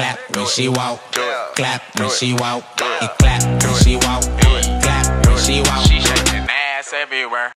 clap when she walk. Clap when she walk. It clap when she walk. Clap when she walk. She shaking ass everywhere.